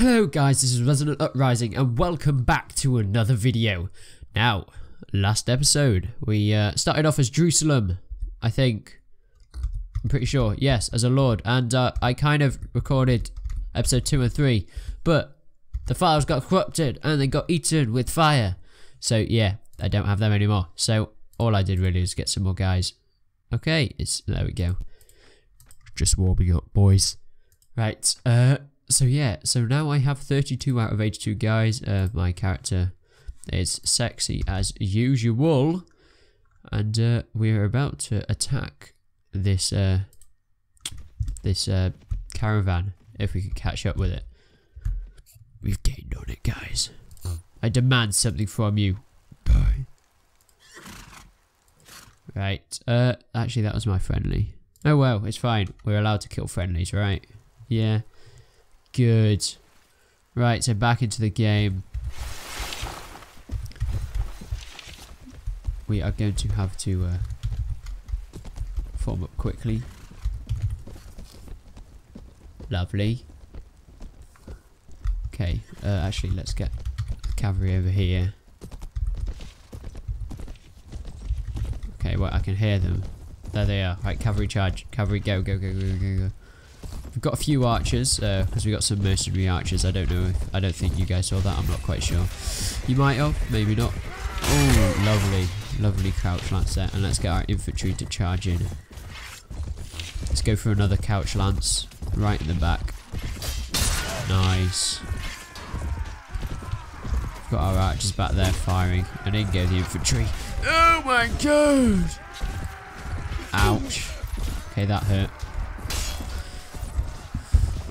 Hello guys, this is Resonant Uprising and welcome back to another video. Now, last episode, we uh, started off as Jerusalem, I think. I'm pretty sure, yes, as a lord. And uh, I kind of recorded episode 2 and 3, but the files got corrupted and they got eaten with fire. So yeah, I don't have them anymore. So all I did really was get some more guys. Okay, it's there we go. Just warming up, boys. Right, uh, so yeah, so now I have 32 out of 82 guys. Uh, my character is sexy as usual. And uh, we're about to attack this uh, this uh, caravan if we can catch up with it. We've gained on it, guys. I demand something from you. Bye. Right, uh, actually that was my friendly. Oh well, it's fine. We're allowed to kill friendlies, right? Yeah. Good. Right, so back into the game. We are going to have to uh, form up quickly. Lovely. Okay, uh, actually let's get the cavalry over here. Okay, well I can hear them. There they are. Right, cavalry charge. Cavalry go, go, go, go, go, go. We've got a few archers, because uh, we got some mercenary archers. I don't know if, I don't think you guys saw that, I'm not quite sure. You might have, maybe not. Oh, lovely, lovely couch lance there. And let's get our infantry to charge in. Let's go for another couch lance, right in the back. Nice. We've got our archers back there firing, and in go the infantry. Oh my god! Ouch. Okay, that hurt.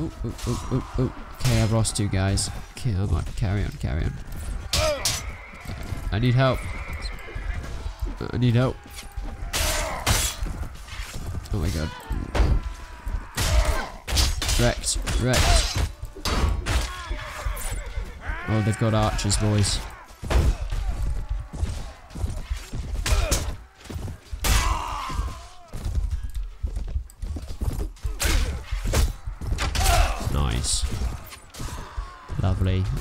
Oh, oh, oh, oh, oh. Okay, I've lost two guys. Okay, I'm on. Carry on, carry on. I need help. I need help. Oh my god. Wrecked, wrecked. Oh, they've got archers, boys. Nice.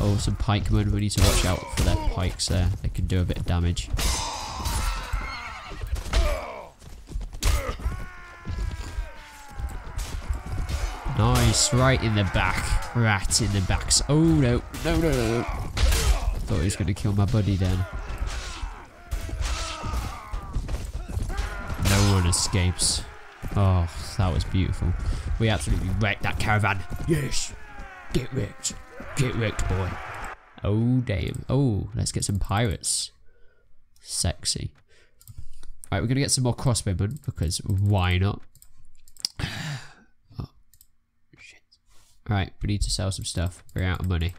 Oh, some pikemen. We need to watch out for their pikes there. They can do a bit of damage. Nice. Right in the back. Rat in the back. Oh, no. No, no, no. Thought he was going to kill my buddy then. No one escapes. Oh, that was beautiful. We absolutely wrecked that caravan. Yes. Get wrecked. Get wrecked, boy. Oh, damn. Oh, let's get some pirates. Sexy. Alright, we're to get some more crossbowmen because why not? oh, shit. Right, we need to sell some stuff. We're out of money.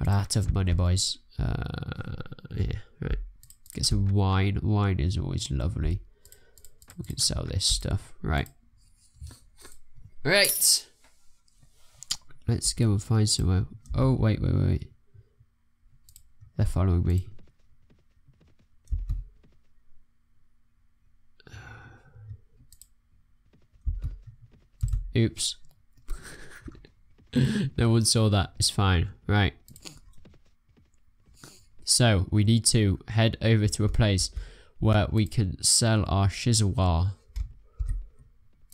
A lot of money, boys. Uh, yeah, right. Get some wine. Wine is always lovely. We can sell this stuff. Right. Right. Let's go and find somewhere. Oh, wait, wait, wait. They're following me. Oops. no one saw that. It's fine. Right. So, we need to head over to a place where we can sell our Shizawar.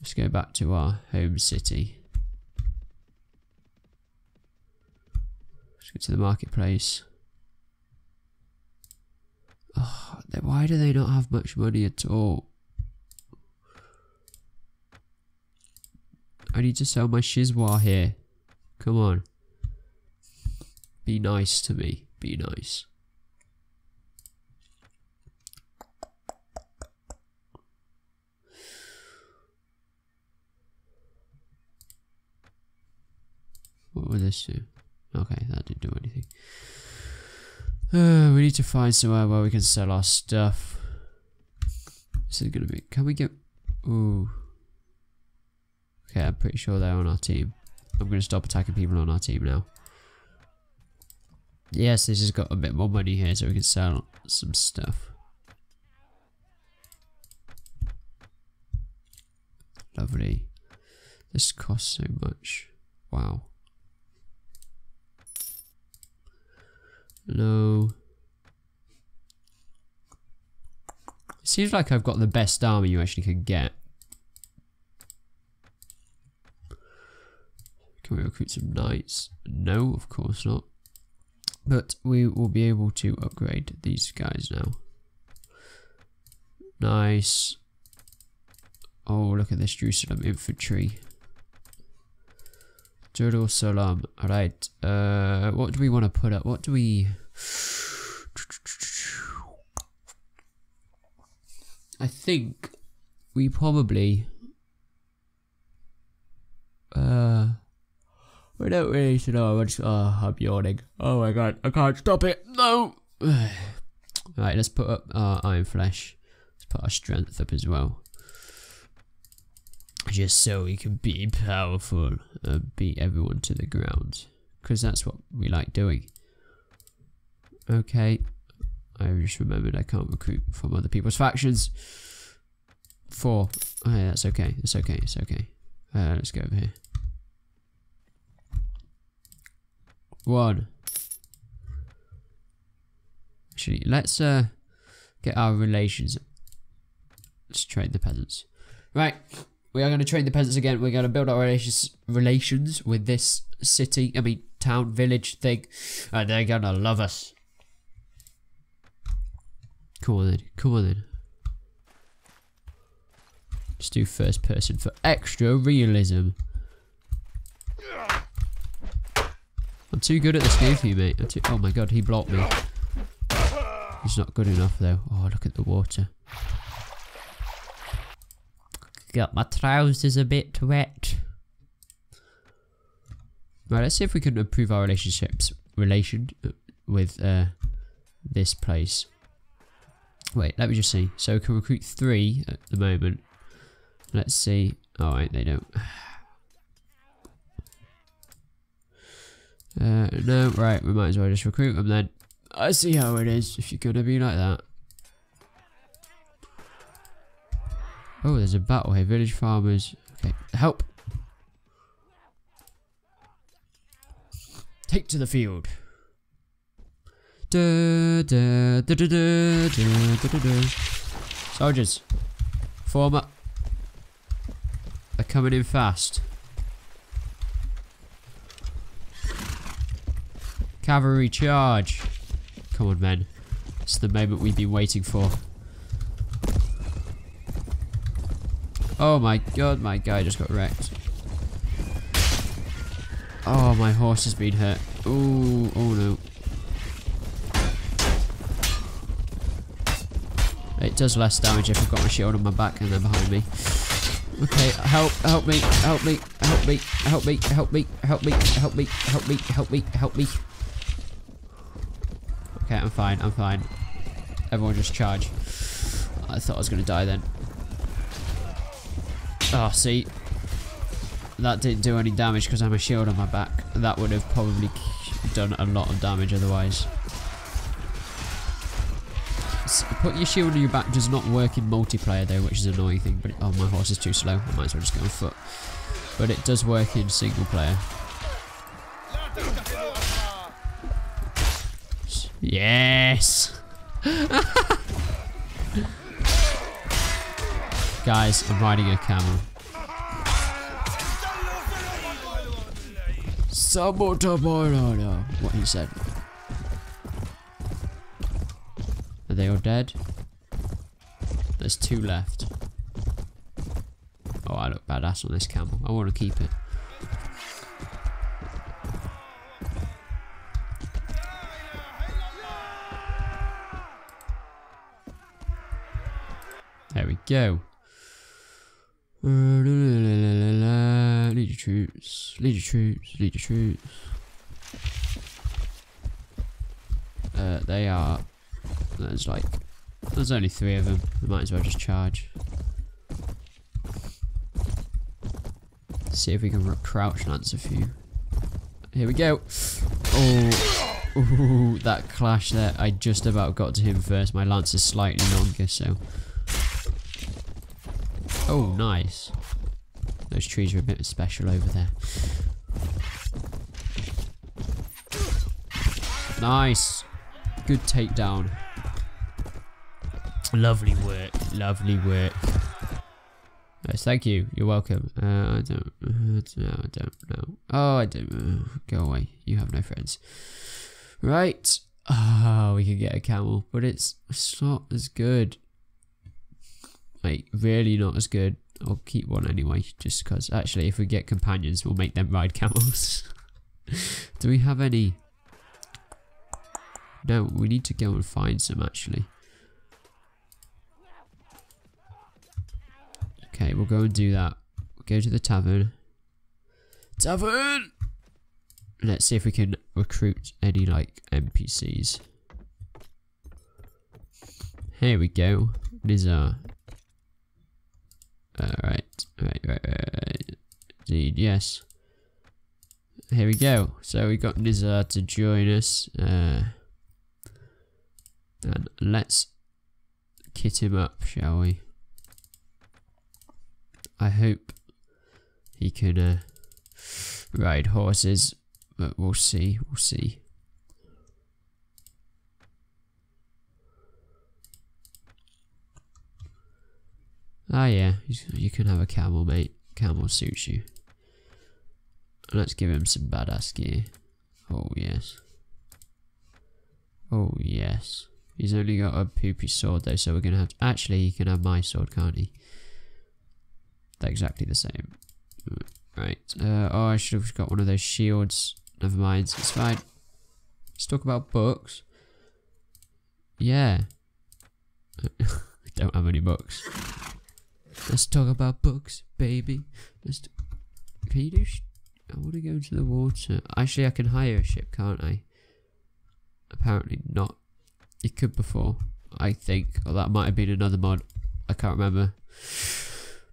Let's go back to our home city. Go to the marketplace. Oh, why do they not have much money at all? I need to sell my Shizwa here. Come on. Be nice to me. Be nice. What would this do? Okay, that didn't do anything. Uh, we need to find somewhere where we can sell our stuff. This is gonna be. Can we get? Ooh. Okay, I'm pretty sure they're on our team. I'm gonna stop attacking people on our team now. Yes, this has got a bit more money here, so we can sell some stuff. Lovely. This costs so much. Wow. No. It seems like I've got the best armor you actually can get. Can we recruit some knights? No, of course not. But we will be able to upgrade these guys now. Nice. Oh, look at this Jerusalem infantry. Jerusalem. Alright. Uh, what do we want to put up? What do we... I think we probably... Uh... We don't really to know. I'm just, oh, I'm yawning. Oh my god, I can't stop it. No! Alright, let's put up our Iron Flesh. Let's put our strength up as well. Just so we can be powerful and beat everyone to the ground. Because that's what we like doing. Okay. I just remembered I can't recruit from other people's factions. Four. Okay, that's okay. It's okay. It's okay. Uh, let's go over here. One. Actually, let's uh get our relations. Let's trade the peasants. Right, we are going to train the peasants again. We're going to build our relations relations with this city. I mean, town, village thing, and they're gonna love us. Come on then. Come on then. Let's do first person for extra realism. I'm too good at this game for you, mate. Too, oh my god, he blocked me. He's not good enough, though. Oh, look at the water. Got my trousers a bit wet. Right, let's see if we can improve our relationships relation uh, with uh, this place. Wait, let me just see. So we can recruit three at the moment. Let's see. Oh, wait, they don't. Uh, no, right, we might as well just recruit them then. I see how it is, if you're gonna be like that. Oh, there's a battle here. Village farmers. Okay, help! Take to the field. Soldiers, form up. They're coming in fast. Cavalry charge. Come on, men. It's the moment we've been waiting for. Oh my god, my guy just got wrecked. Oh, my horse has been hurt. Ooh, oh no. It does less damage if I've got my shield on my back and they're behind me. Okay, help, help me, help me, help me, help me, help me, help me, help me, help me, help me, help me. Okay, I'm fine, I'm fine. Everyone just charge. I thought I was going to die then. Oh, see? That didn't do any damage because I have a shield on my back. That would have probably done a lot of damage otherwise. Put your shield on your back does not work in multiplayer though, which is an annoying thing. But oh, my horse is too slow. I might as well just go on foot. But it does work in single player. Yes! Guys, I'm riding a camel. Sabotaborada. What he said. Are they all dead? There's two left. Oh, I look badass on this camel. I want to keep it. There we go. Lead your troops. Lead your troops. Lead your troops. Uh, they are. There's like. There's only three of them. We might as well just charge. See if we can couch lance a few. Here we go. Oh, ooh, that clash there. I just about got to him first. My lance is slightly longer, so Oh, nice. Those trees are a bit special over there. Nice. Good takedown. Lovely work. Lovely work. Yes, thank you. You're welcome. Uh, I don't. Uh, no, I don't know. Oh, I don't. Uh, go away. You have no friends. Right. Oh, we can get a camel, but it's, it's not as good. Like, really not as good. I'll keep one anyway, just because. Actually, if we get companions, we'll make them ride camels. Do we have any? No, we need to go and find some, actually. Okay, we'll go and do that. We'll go to the tavern. Tavern! Let's see if we can recruit any, like, NPCs. Here we go. Nizar. Alright, right, right, right. Indeed, yes. Here we go. So we got Nizar to join us. Uh, and let's kit him up, shall we? I hope he can uh, ride horses, but we'll see, we'll see. Ah yeah, you can have a camel, mate. Camel suits you. Let's give him some badass gear. Oh yes. Oh yes. He's only got a poopy sword though, so we're gonna have to actually he can have my sword, can't he? They're exactly the same. Right. Uh, oh, I should have got one of those shields. Never mind. It's fine. Let's talk about books. Yeah. I don't have any books. Let's talk about books, baby. Let's. Can you do? I want to go into the water. Actually, I can hire a ship, can't I? Apparently not. You could before, I think. Or that might have been another mod. I can't remember.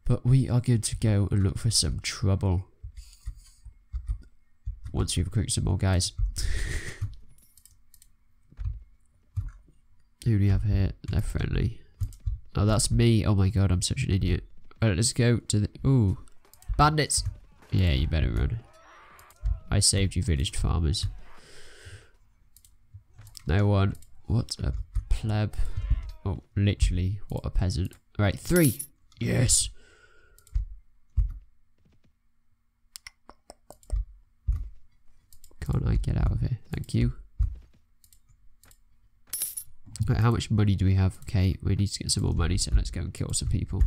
But we are good to go and look for some trouble. Once we've recruited some more guys. Who do we have here? They're friendly. Oh, that's me. Oh my god, I'm such an idiot. Let's go to the... Ooh. Bandits! Yeah, you better run. I saved you village farmers. No one. What a pleb. Oh, literally, what a peasant. Right, three. Yes. Can't I get out of here? Thank you. How much money do we have? Okay, we need to get some more money, so let's go and kill some people.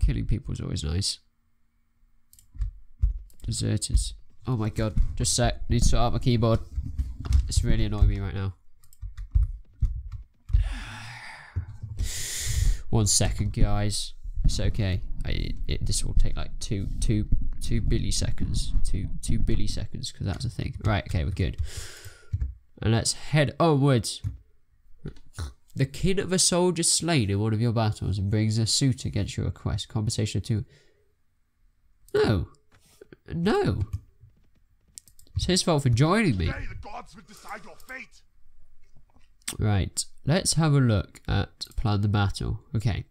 Killing people is always nice. Deserters. Oh my god, just sec. Need to sort out my keyboard. It's really annoying me right now. One second, guys. It's okay. I, it, this will take like two, two, two billy seconds. Two, two billy seconds, because that's a thing. Right, okay, we're good. And let's head onwards. The kin of a soldier slain in one of your battles and brings a suit against your request. Compensation of two. No. No. It's his fault for joining me. Right. Let's have a look at plan the battle. Okay.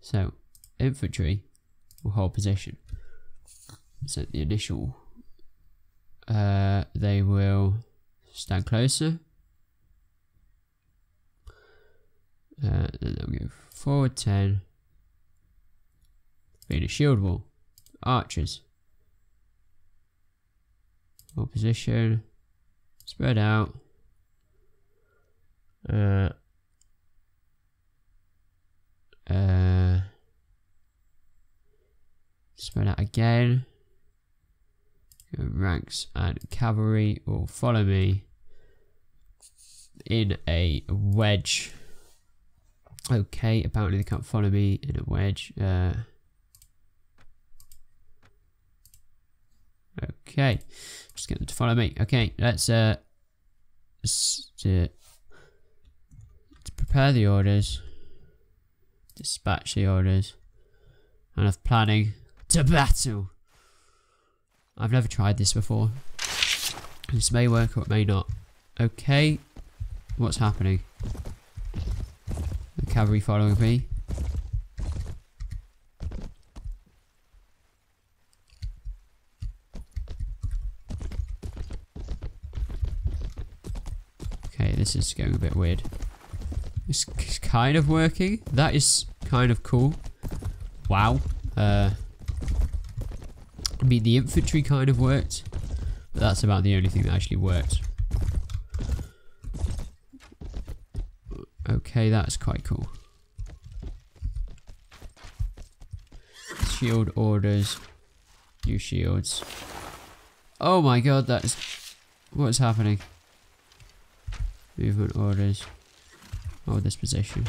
So, infantry will hold position. So the initial uh, they will stand closer. Uh, then they'll go forward 10. Being a shield wall. Archers. Hold position. Spread out. Uh, uh, spread out again ranks and cavalry will follow me in a wedge. Okay, apparently they can't follow me in a wedge. Uh, okay, just get them to follow me. Okay, let's uh, to prepare the orders, dispatch the orders, and of planning to battle. I've never tried this before. This may work or it may not. Okay. What's happening? The cavalry following me. Okay, this is going a bit weird. It's kind of working. That is kind of cool. Wow. Uh, I mean, the infantry kind of worked. But that's about the only thing that actually worked. Okay, that's quite cool. Shield orders. New shields. Oh my god, that is... What is happening? Movement orders. Oh, this position.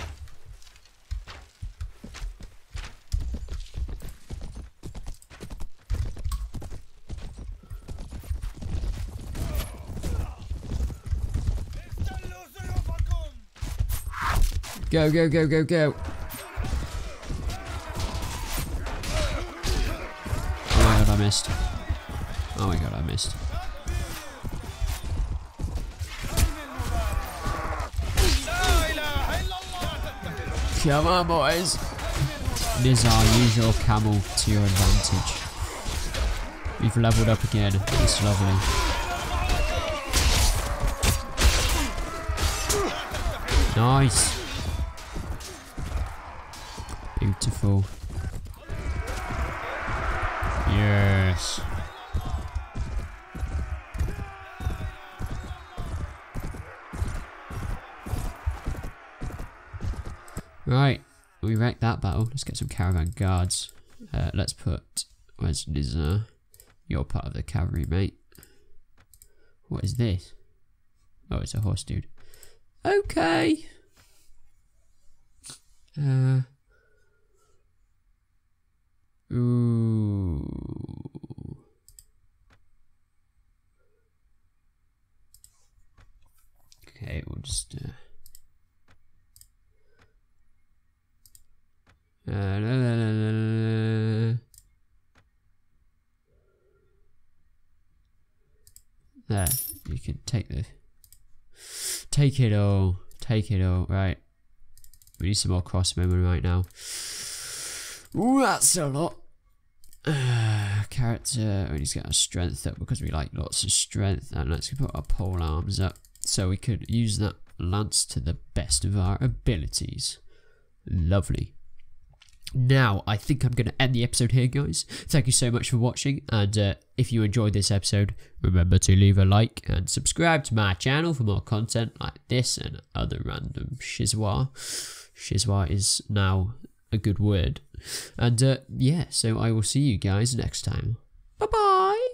Go, go, go, go, go. Oh my god, I missed. Oh my god, I missed. Come on, boys. It is our usual camel to your advantage. We've leveled up again. It's lovely. Nice. Yes. Right, we wrecked that battle. Let's get some caravan guards. Uh, let's put. Where's Nizar? You're part of the cavalry, mate. What is this? Oh, it's a horse dude. Okay. Uh. Ooh. Okay, we'll just. Uh, Uh, la, la, la, there, you can take the take it all, take it all. Right, we need some more crossbowmen right now. Ooh, that's a lot. Uh, character, we need to get our strength up because we like lots of strength, and let's put our pole arms up so we could use that lance to the best of our abilities. Lovely. Now, I think I'm going to end the episode here, guys. Thank you so much for watching, and uh, if you enjoyed this episode, remember to leave a like and subscribe to my channel for more content like this and other random shizwa. Shizwa is now a good word. And uh, yeah, so I will see you guys next time. Bye-bye!